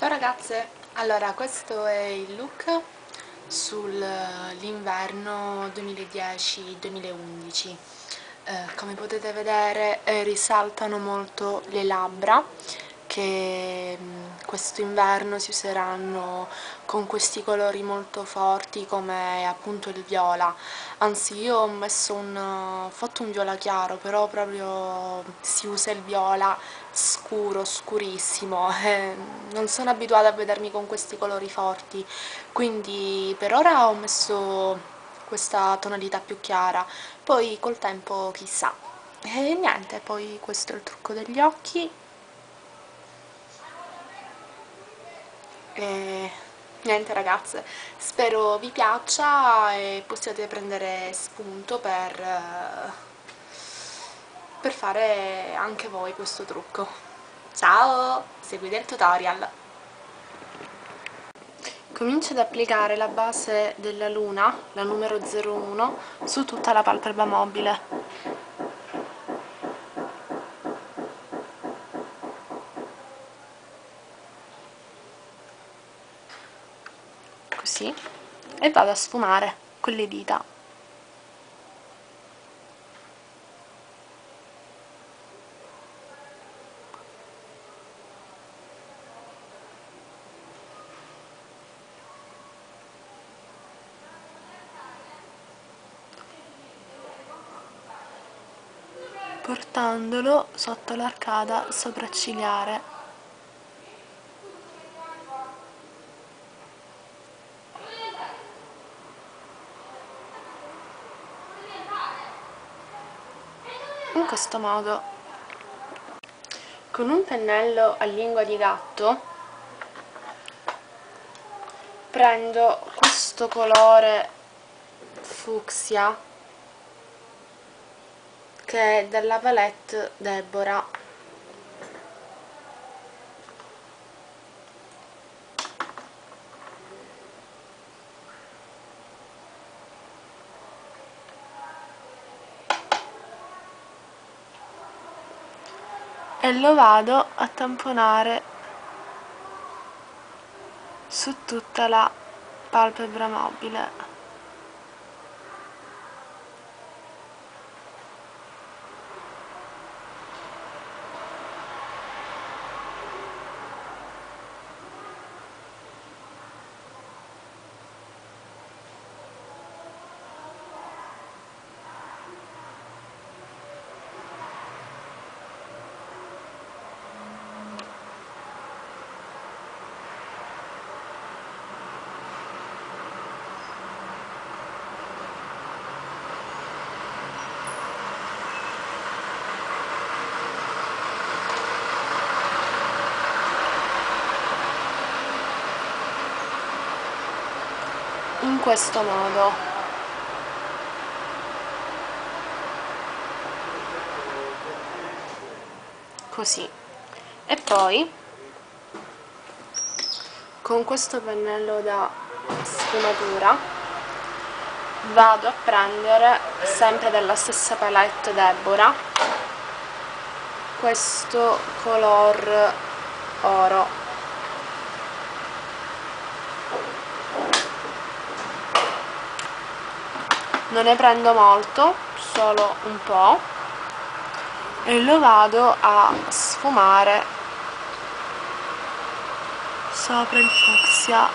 Ciao ragazze, allora questo è il look sull'inverno 2010-2011 eh, come potete vedere eh, risaltano molto le labbra che mm, questo inverno si useranno con questi colori molto forti come appunto il viola. Anzi io ho messo un fatto un viola chiaro però proprio si usa il viola scuro, scurissimo. Eh, non sono abituata a vedermi con questi colori forti. Quindi per ora ho messo questa tonalità più chiara. Poi col tempo chissà. E niente, poi questo è il trucco degli occhi e niente ragazze, spero vi piaccia e possiate prendere spunto per, per fare anche voi questo trucco. Ciao! Seguite il tutorial! Comincio ad applicare la base della luna, la numero 01, su tutta la palpebra mobile. Così e vado a sfumare con le dita. Portandolo sotto l'arcata sopraccigliare questo modo. Con un pennello a lingua di gatto prendo questo colore fucsia che è della palette Deborah e lo vado a tamponare su tutta la palpebra mobile questo modo. Così. E poi con questo pennello da sfumatura vado a prendere sempre della stessa palette Deborah questo color oro non ne prendo molto solo un po' e lo vado a sfumare sopra il fucsia.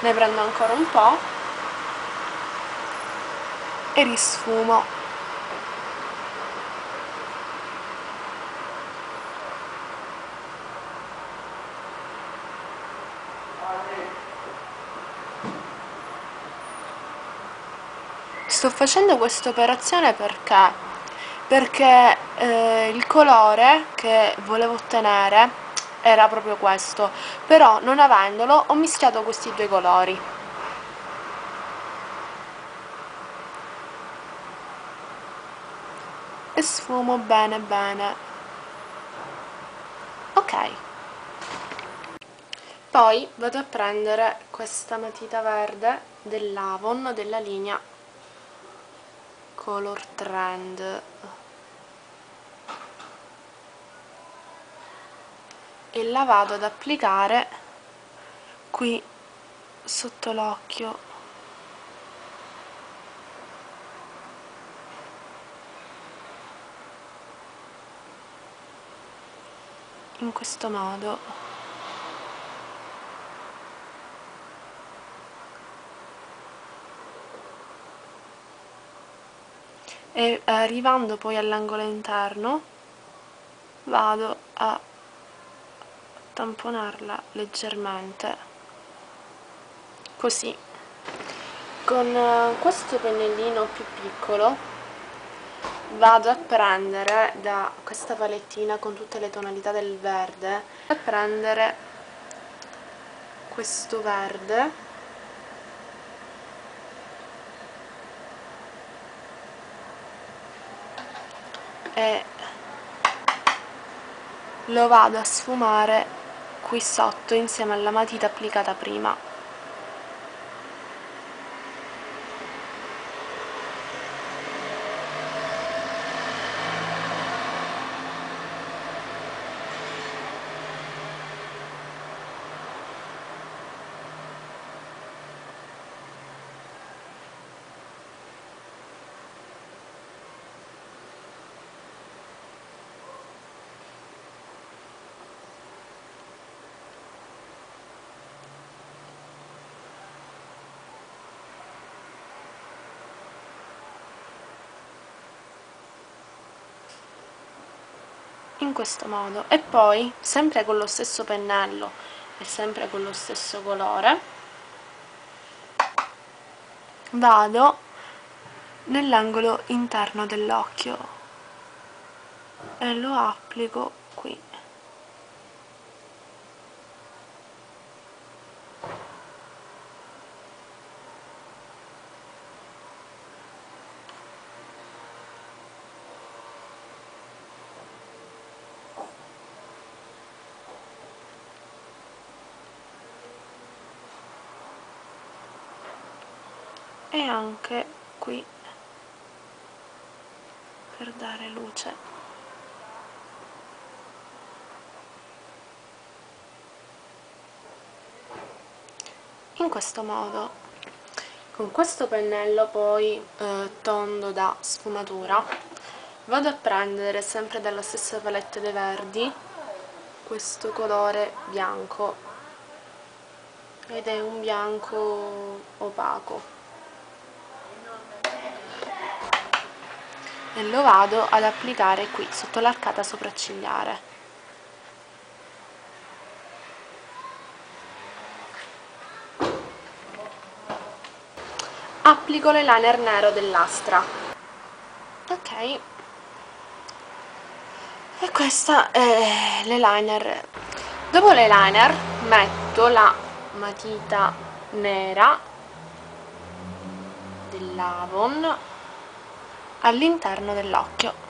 Ne prendo ancora un po' e risfumo sto facendo questa operazione perché perché eh, il colore che volevo ottenere era proprio questo però non avendolo ho mischiato questi due colori. E sfumo bene bene. Ok. Poi vado a prendere questa matita verde dell'Avon della linea Color Trend. E la vado ad applicare qui sotto l'occhio. In questo modo e arrivando poi all'angolo interno vado a tamponarla leggermente. Così. Con eh, questo pennellino più piccolo vado a prendere da questa palettina con tutte le tonalità del verde a prendere questo verde e lo vado a sfumare qui sotto insieme alla matita applicata prima in questo modo. E poi sempre con lo stesso pennello e sempre con lo stesso colore vado nell'angolo interno dell'occhio e lo applico qui e anche qui per dare luce. In questo modo. Con questo pennello poi eh, tondo da sfumatura vado a prendere sempre dalla stessa palette dei verdi questo colore bianco. Ed è un bianco opaco e lo vado ad applicare qui sotto l'arcata sopraccigliare. Applico l'eyeliner nero dell'Astra. Ok. E questa è l'eyeliner dopo l'eyeliner metto la matita nera dell'Avon all'interno dell'occhio.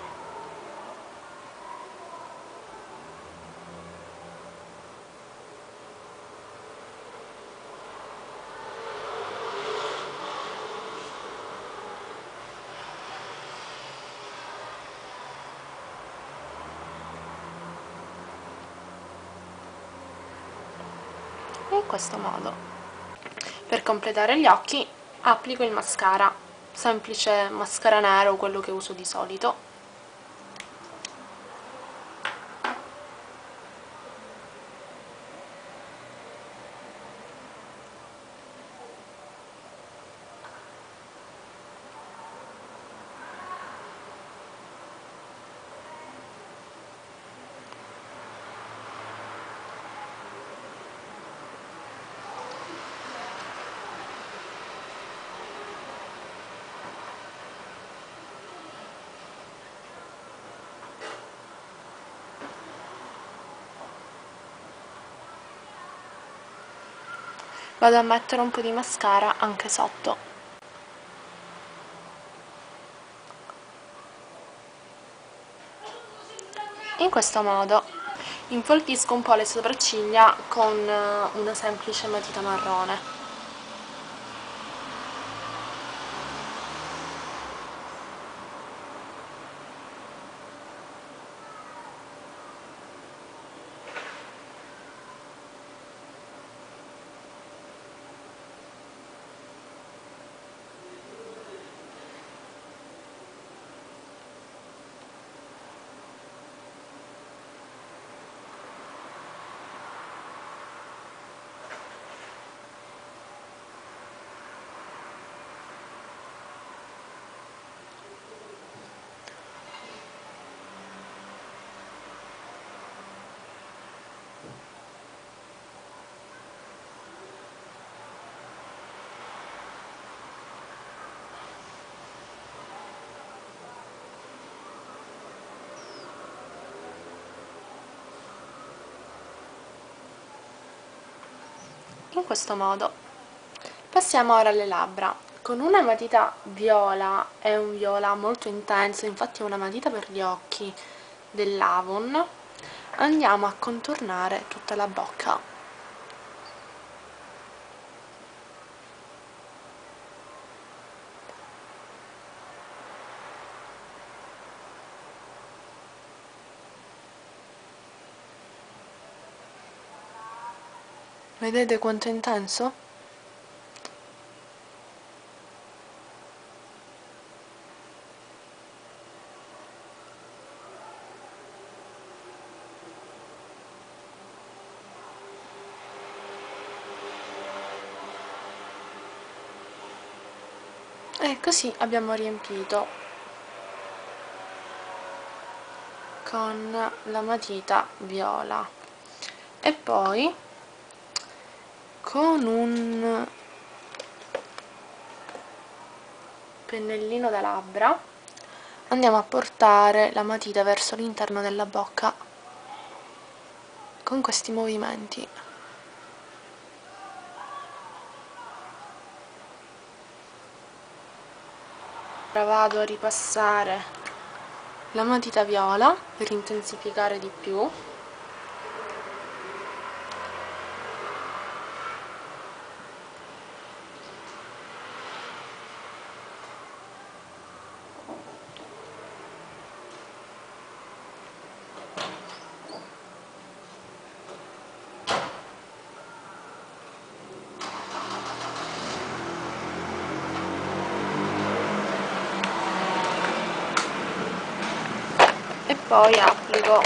In questo modo per completare gli occhi applico il mascara semplice mascara nero, quello che uso di solito vado a mettere un po' di mascara anche sotto. In questo modo infoltisco un po' le sopracciglia con eh, una semplice matita marrone in questo modo. Passiamo ora alle labbra. Con una matita viola è un viola molto intenso infatti è una matita per gli occhi dell'Avon andiamo a contornare tutta la bocca Vedete quanto è intenso? E così abbiamo riempito con la matita viola e poi con un pennellino da labbra. Andiamo a portare la matita verso l'interno della bocca con questi movimenti. Ora vado a ripassare la matita viola per intensificare di più poi applico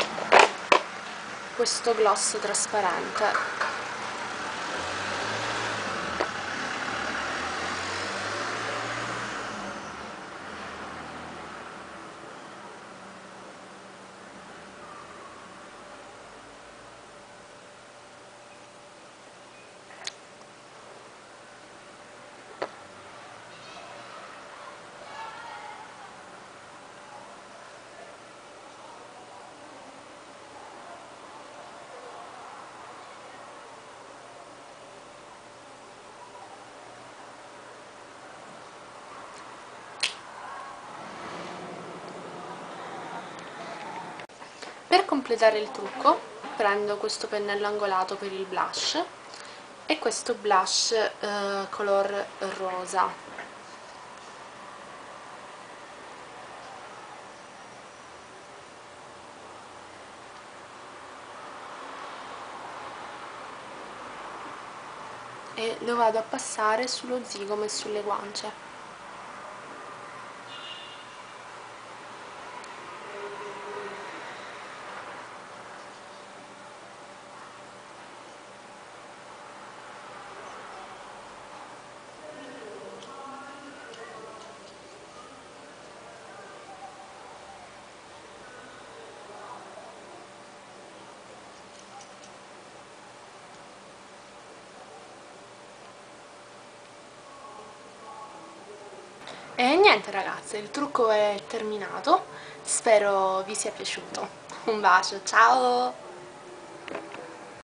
questo gloss trasparente per completare il trucco prendo questo pennello angolato per il blush e questo blush eh, color rosa. E lo vado a passare sullo zigomo e sulle guance E niente ragazze, il trucco è terminato, spero vi sia piaciuto. Un bacio, ciao!